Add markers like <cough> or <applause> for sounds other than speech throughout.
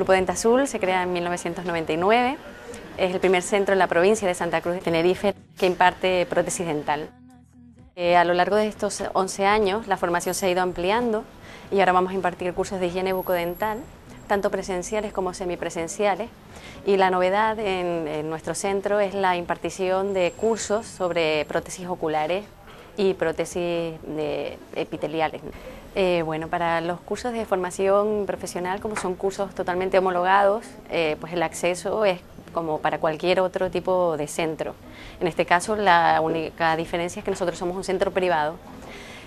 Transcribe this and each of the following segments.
Grupo Denta Azul se crea en 1999. Es el primer centro en la provincia de Santa Cruz de Tenerife que imparte prótesis dental. Eh, a lo largo de estos 11 años la formación se ha ido ampliando y ahora vamos a impartir cursos de higiene bucodental, tanto presenciales como semipresenciales. Y la novedad en, nuestro centro es la impartición de cursos sobre prótesis oculares y prótesis epiteliales. Eh, bueno, para los cursos de formación profesional, como son cursos totalmente homologados, eh, pues el acceso es como para cualquier otro tipo de centro. En este caso, la única diferencia es que nosotros somos un centro privado.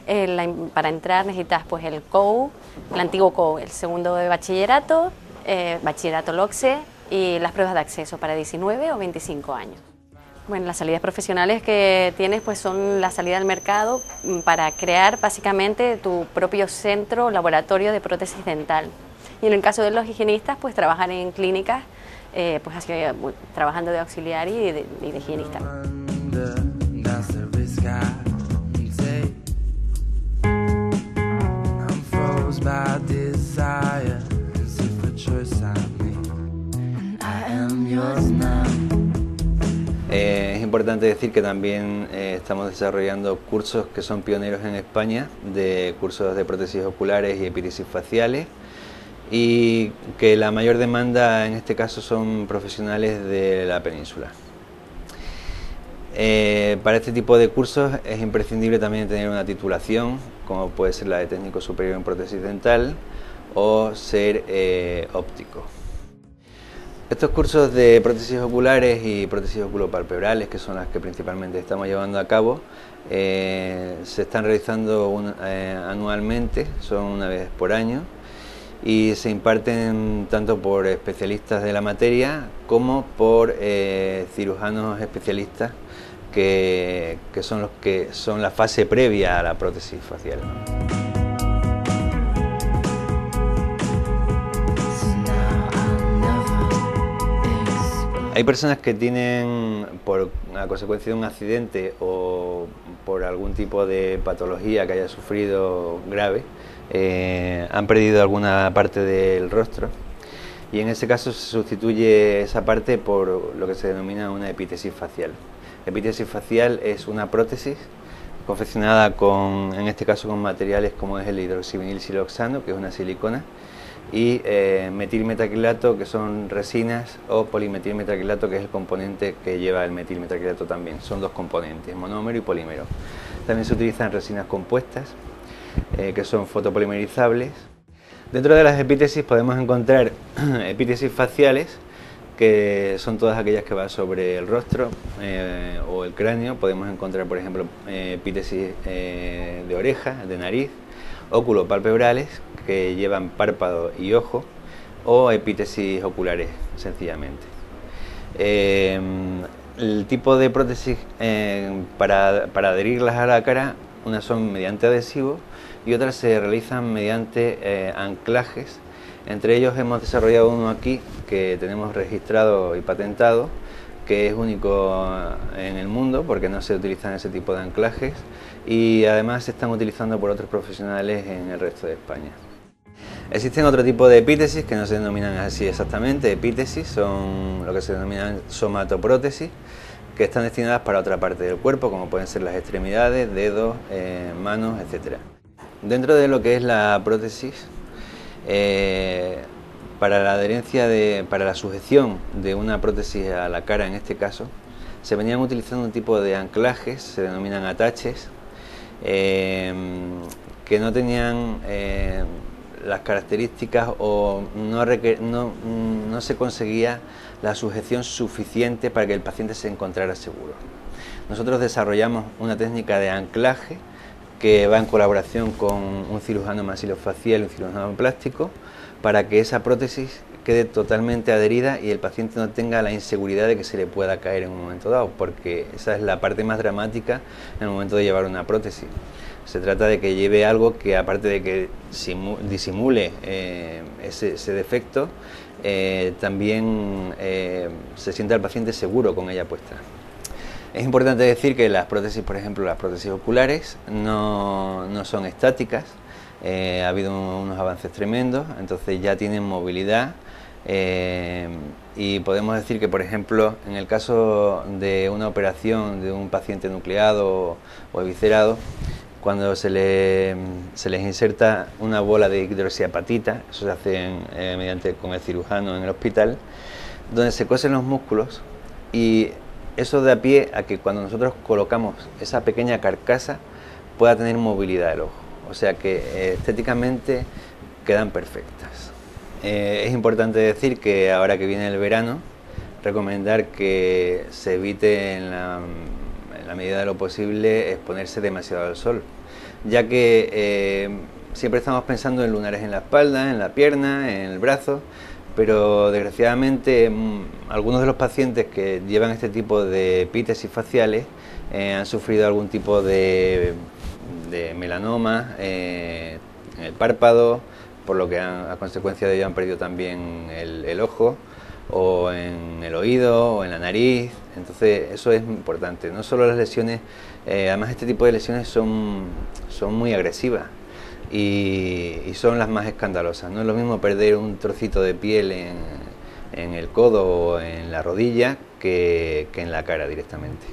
Eh, para entrar necesitas pues el COU, el antiguo COU, el segundo de bachillerato, bachillerato LOXE y las pruebas de acceso para 19 o 25 años. Bueno, las salidas profesionales que tienes pues son la salida al mercado mm, para crear básicamente tu propio centro laboratorio de prótesis dental. Y en el caso de los higienistas, pues trabajar en clínicas, eh, pues así, trabajando de auxiliar y de higienista. Importante decir que también eh, estamos desarrollando cursos que son pioneros en España de cursos de prótesis oculares y epítesis faciales y que la mayor demanda en este caso son profesionales de la península. Eh, para este tipo de cursos es imprescindible también tener una titulación, como puede ser la de técnico superior en prótesis dental o ser óptico. Estos cursos de prótesis oculares y prótesis oculopalpebrales, que son las que principalmente estamos llevando a cabo, eh, se están realizando eh, anualmente, son una vez por año, y se imparten tanto por especialistas de la materia como por eh, cirujanos especialistas que, que, son los que son la fase previa a la prótesis facial. Hay personas que tienen, por la consecuencia de un accidente o por algún tipo de patología que haya sufrido grave, eh, han perdido alguna parte del rostro y en ese caso se sustituye esa parte por lo que se denomina una epítesis facial. Epítesis facial es una prótesis confeccionada con, en este caso con materiales como es el hidroxivinil siloxano, que es una silicona, y eh, metilmetacrilato, que son resinas, o polimetilmetacrilato, que es el componente que lleva el metilmetacrilato también. Son dos componentes, monómero y polímero. También se utilizan resinas compuestas, eh, que son fotopolimerizables. Dentro de las epítesis podemos encontrar <clears throat> epítesis faciales, que son todas aquellas que van sobre el rostro eh, o el cráneo. Podemos encontrar, por ejemplo, epítesis de oreja, de nariz, óculo-palpebrales, que llevan párpado y ojo, o epítesis oculares, sencillamente. Eh, el tipo de prótesis eh, para, adherirlas a la cara, unas son mediante adhesivo y otras se realizan mediante eh, anclajes. Entre ellos hemos desarrollado uno aquí que tenemos registrado y patentado, que es único en el mundo porque no se utilizan ese tipo de anclajes y además se están utilizando por otros profesionales en el resto de España. Existen otro tipo de epítesis que no se denominan así exactamente, epítesis, son lo que se denominan somatoprótesis, que están destinadas para otra parte del cuerpo, como pueden ser las extremidades, dedos, eh, manos, etc. Dentro de lo que es la prótesis, eh, para la adherencia, de, para la sujeción de una prótesis a la cara en este caso, se venían utilizando un tipo de anclajes, se denominan ataches, eh, que no tenían las características o no, no, se conseguía la sujeción suficiente para que el paciente se encontrara seguro. Nosotros desarrollamos una técnica de anclaje que va en colaboración con un cirujano masilofacial y un cirujano plástico para que esa prótesis quede totalmente adherida y el paciente no tenga la inseguridad de que se le pueda caer en un momento dado, porque esa es la parte más dramática en el momento de llevar una prótesis. Se trata de que lleve algo que aparte de que disimule eh, ese, defecto, eh, también eh, se sienta el paciente seguro con ella puesta. Es importante decir que las prótesis, por ejemplo, las prótesis oculares no, no son estáticas, ha habido unos avances tremendos, entonces ya tienen movilidad Eh, y podemos decir que, por ejemplo, en el caso de una operación de un paciente nucleado o eviscerado, cuando se, le, se les inserta una bola de hidroxiapatita, eso se hace eh, mediante con el cirujano en el hospital, donde se cosen los músculos y eso da pie a que cuando nosotros colocamos esa pequeña carcasa pueda tener movilidad del ojo, o sea que eh, estéticamente quedan perfectas. Eh, es importante decir que ahora que viene el verano, recomendar que se evite en la medida de lo posible, exponerse demasiado al sol, ya que eh, siempre estamos pensando en lunares en la espalda, en la pierna, en el brazo, pero desgraciadamente mm, algunos de los pacientes que llevan este tipo de epítesis faciales eh, han sufrido algún tipo de, melanoma en el párpado, por lo que a consecuencia de ello han perdido también el ojo o en el oído o en la nariz. Entonces eso es importante. No solo las lesiones, eh, además este tipo de lesiones son, son muy agresivas y, son las más escandalosas. No es lo mismo perder un trocito de piel en, en el codo o en la rodilla que, que en la cara directamente.